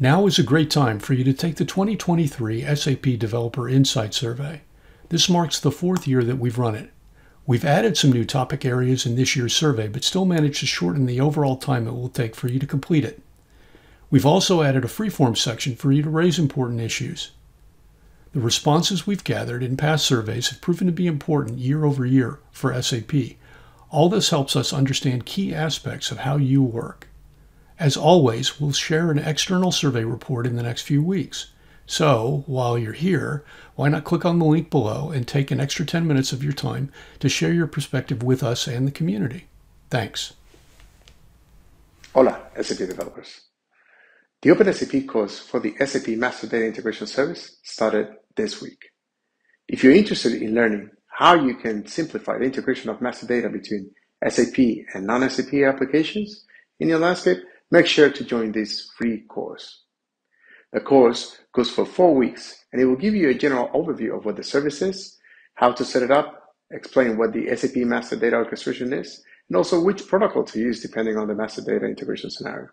Now is a great time for you to take the 2023 SAP Developer Insight Survey. This marks the fourth year that we've run it. We've added some new topic areas in this year's survey, but still managed to shorten the overall time it will take for you to complete it. We've also added a freeform section for you to raise important issues. The responses we've gathered in past surveys have proven to be important year over year for SAP. All this helps us understand key aspects of how you work. As always, we'll share an external survey report in the next few weeks. So, while you're here, why not click on the link below and take an extra 10 minutes of your time to share your perspective with us and the community? Thanks. Hola, SAP developers. The OpenSAP course for the SAP Master Data Integration Service started this week. If you're interested in learning how you can simplify the integration of master data between SAP and non-SAP applications in your landscape, make sure to join this free course. The course goes for four weeks and it will give you a general overview of what the service is, how to set it up, explain what the SAP master data orchestration is, and also which protocol to use depending on the master data integration scenario.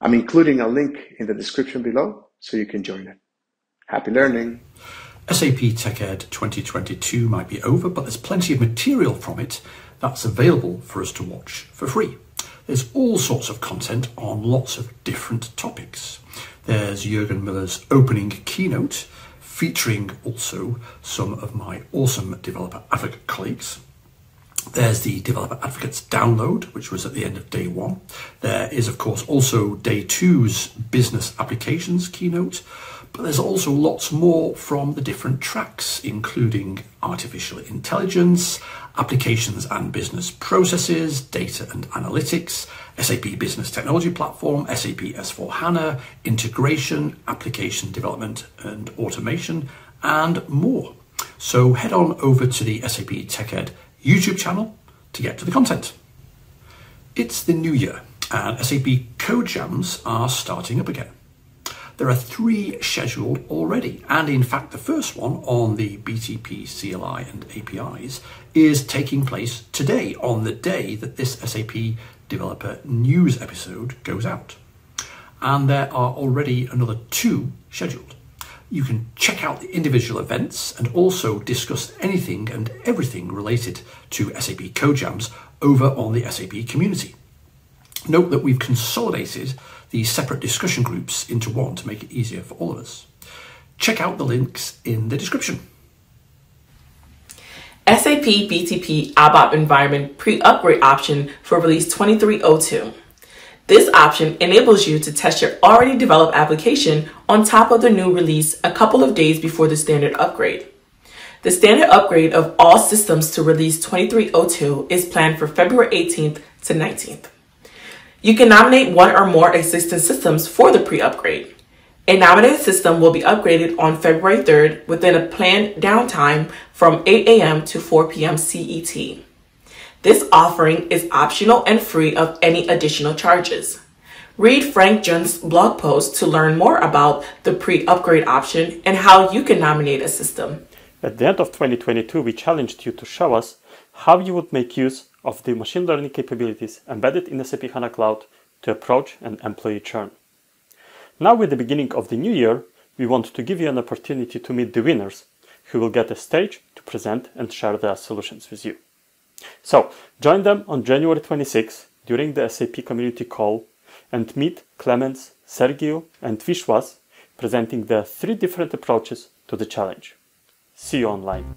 I'm including a link in the description below so you can join it. Happy learning! SAP TechEd 2022 might be over, but there's plenty of material from it that's available for us to watch for free. There's all sorts of content on lots of different topics. There's Jürgen Müller's opening keynote, featuring also some of my awesome developer advocate colleagues. There's the Developer Advocates download, which was at the end of day one. There is, of course, also day two's business applications keynote, but there's also lots more from the different tracks, including artificial intelligence, applications and business processes, data and analytics, SAP Business Technology Platform, SAP S4 HANA, integration, application development and automation, and more. So head on over to the SAP TechEd YouTube channel to get to the content. It's the new year and SAP Code Jams are starting up again. There are three scheduled already, and in fact, the first one on the BTP CLI and APIs is taking place today on the day that this SAP Developer News episode goes out. And there are already another two scheduled. You can check out the individual events and also discuss anything and everything related to SAP Code Jams over on the SAP community. Note that we've consolidated these separate discussion groups into one to make it easier for all of us. Check out the links in the description. SAP BTP ABAP environment pre-upgrade option for release 2302. This option enables you to test your already developed application on top of the new release a couple of days before the standard upgrade. The standard upgrade of all systems to release 2302 is planned for February 18th to 19th. You can nominate one or more existing systems for the pre-upgrade. A nominated system will be upgraded on February 3rd within a planned downtime from 8 a.m. to 4 p.m. CET. This offering is optional and free of any additional charges. Read Frank Jentsch's blog post to learn more about the pre-upgrade option and how you can nominate a system. At the end of 2022, we challenged you to show us how you would make use of the machine learning capabilities embedded in SAP HANA Cloud to approach an employee churn. Now with the beginning of the new year, we want to give you an opportunity to meet the winners who will get a stage to present and share their solutions with you. So join them on January 26 during the SAP community call and meet Clemens, Sergio and Vishwas presenting their three different approaches to the challenge. See you online.